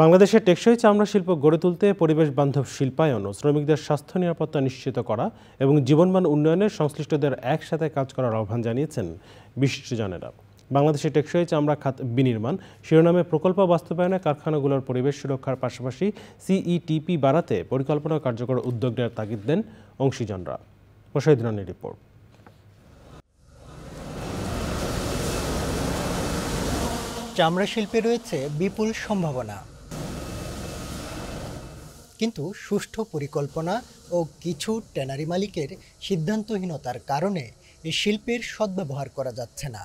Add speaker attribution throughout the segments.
Speaker 1: বাংলাদেশের টেকসই চামড়া শিল্প গড়ে তুলতে পরিবেশ বান্ধব শিল্পায়ন ও শ্রমিকদের স্বাস্থ্য নিরাপত্তা নিশ্চিত করা এবং জীবনমান উন্নয়নে সংশ্লিষ্টদের একসাথে কাজ করার আহ্বান জানিয়েছেন বিশিষ্টজনেরা। বাংলাদেশের টেকসই চামড়া খাত বিনির্মাণ, শিরোনামে প্রকল্প বাস্তবায়নে কারখানাগুলোর পরিবেশ সুরক্ষার পাশাপাশি সিইটিপি বাড়াতে পরিকল্পনা কার্যকর উদ্যোগ নেওয়ার তাগিদ দেন অংশীজনরা। মোশাহিদ রিপোর্ট।
Speaker 2: চামড়া শিল্পে রয়েছে বিপুল সম্ভাবনা। কিন্তু সুষ্ঠু পরিকল্পনা ও কিছু ট্যানারি মালিকের সিদ্ধান্তহীনতার কারণে এই শিল্পের সদ্ব্যবহার করা যাচ্ছে না।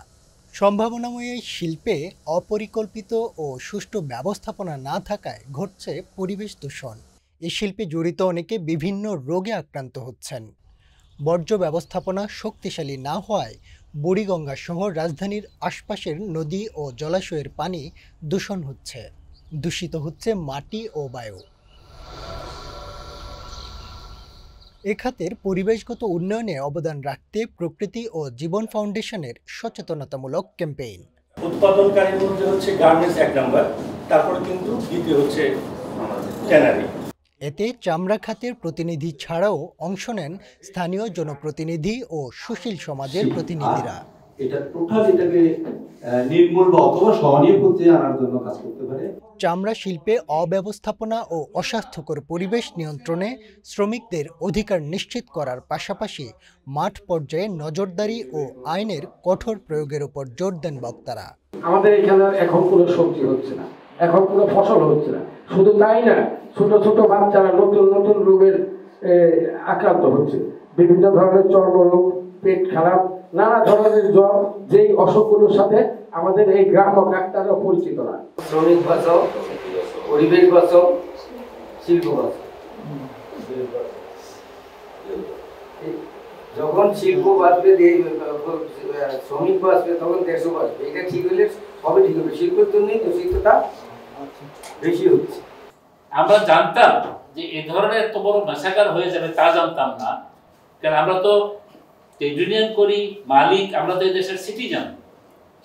Speaker 2: সম্ভাবনাময় এই শিল্পে অপরিকল্পিত ও সুষ্ঠু ব্যবস্থাপনা না থাকায় ঘটছে পরিবেশ দূষণ। এই শিল্পে জড়িত অনেকে বিভিন্ন রোগে আক্রান্ত হচ্ছেন। বর্জ্য ব্যবস্থাপনা শক্তিশালী না হওয়ায় বুড়িগঙ্গা সহ রাজধানীর আশপাশের নদী ও জলাশয়ের পানি দূষণ হচ্ছে। দূষিত হচ্ছে মাটি ও বায়ু। এ খাতের পরিবেশগত উন্নয়নে অবদান রাখতে প্রকৃতি ও জীবন ফাউন্ডেশনের সচেতনতামূলক ক্যাম্পেইন।
Speaker 3: উৎপাদনকারীর মধ্যে হচ্ছে গার্মেন্টস এক নাম্বার তারপরে কিন্তু দ্বিতীয় হচ্ছে ট্যানারি।
Speaker 2: এতে চামড়া খাতের প্রতিনিধি ছাড়াও অংশ নেন স্থানীয় জনপ্রতিনিধি ও সুশীল সমাজের প্রতিনিধিরা।
Speaker 4: এটা টোটাল এটাকে নির্মূল বা অথবা স্বনিয়োগ করতে আনার জন্য কাজ করতে পারে।
Speaker 2: চামড়া শিল্পে অব্যবস্থাপনা ও অস্বাস্থ্যকর পরিবেশ নিয়ন্ত্রণে শ্রমিকদের অধিকার নিশ্চিত করার পাশাপাশি মাঠ পর্যায়ে নজরদারি ও আইনের কঠোর প্রয়োগের উপর জোর দেন বক্তারা।
Speaker 5: আমাদের এখানে এখন কোনো সবজি হচ্ছে না এখন কোনো ফসল হচ্ছে না। শুধু তাই না ছোট ছোট বাচ্চারা নতুন নতুন রোগের আক্রান্ত হচ্ছে। বিভিন্ন ধরনের চর্মরোগ পেট খারাপ নানা ধরনের জ্বর যেই অসুখগুলোর সাথে আমাদের এই গ্রাম্য ডাক্তাররা পরিচিত না।
Speaker 6: শ্রমিক বাঁচাও পরিবেশ বাঁচাও শিল্প বাঁচাও যখন শিল্প বাঁচবে শ্রমিক বাঁচবে তখন দেশও বাঁচবে এটা ঠিক হলে সবই ঠিক হবে। শিল্পের জন্যই দূষিততা বেশি হচ্ছে।
Speaker 7: আমরা জানতাম যে এ ধরনের এত বড় মেসাকার হয়ে যাবে তা জানতাম না। কারণ আমরা তো ইউনিয়ন করি, মালিক, আমরা তো এই দেশের সিটিজেন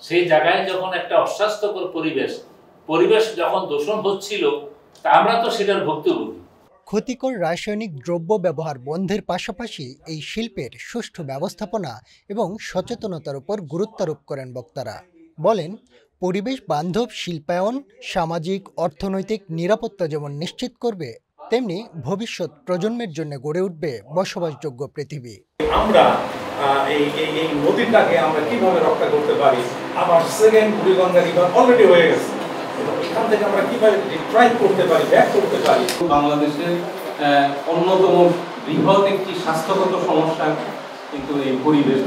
Speaker 7: সেই জায়গায় যখন একটা অস্বাস্থ্যকর পরিবেশ পরিবেশ যখন দূষণ হচ্ছিল, তা আমরা তো সেটার ভুক্তভোগী।
Speaker 2: ক্ষতিকর রাসায়নিক দ্রব্য ব্যবহার বন্ধের পাশাপাশি এই শিল্পের সুষ্ঠু ব্যবস্থাপনা এবং সচেতনতার উপর গুরুত্বারোপ করেন বক্তারা। বলেন, পরিবেশ বান্ধব শিল্পায়ন, সামাজিক, অর্থনৈতিক নিরাপত্তা যেমন নিশ্চিত করবে, তেমনি ভবিষ্যৎ প্রজন্মের জন্য গড়ে উঠবে বসবাসযোগ্য পৃথিবী।
Speaker 3: আমরা এই এই এই নদীটাকে আমরা কীভাবে রক্ষা করতে পারি? আবার সেকেন্ড বুড়িগঙ্গা রিভার অলরেডি হয়ে গেছে। এবং এখান থেকে আমরা কীভাবে ট্রাই করতে পারি ব্যাক করতে পারি?
Speaker 8: বাংলাদেশের অন্যতম বৃহৎ একটি স্বাস্থ্যগত সমস্যা কিন্তু এই পরিবেশ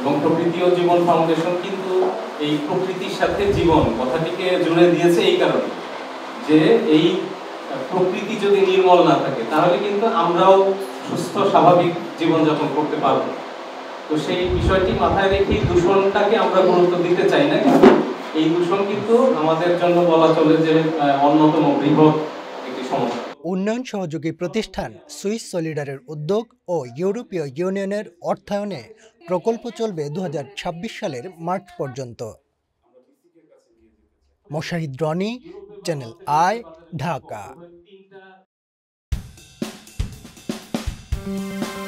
Speaker 8: এবং প্রকৃতি ও জীবন ফাউন্ডেশন কিন্তু এই প্রকৃতির সাথে জীবন, কথাটিকে জুড়ে দিয়েছে এই কারণে। যে এই প্রকৃতি যদি নির্মল না থাকে, তাহলে কিন্তু আমরাও সুস্থ, স্বাভাবিক জীবনযাপন করতে পারব। তো সেই বিষয়টি মাথায় রেখেই দূষণটাকে আমরা গুরুত্ব দিতে চাই না কিন্তু এই দূষণ কিন্তু আমাদের জন্য বলা চলে যে অন্যতম বৃহৎ একটি সমস্যা।
Speaker 2: উন্নয়ন সহযোগী প্রতিষ্ঠান সুইস সলিডারের উদ্যোগ ও ইউরোপীয় ইউনিয়নের অর্থায়নে প্রকল্প চলবে দু হাজার ছাব্বিশ সালের মার্চ পর্যন্ত। Moshahid Roni, Channel i, Dhaka. Thank you.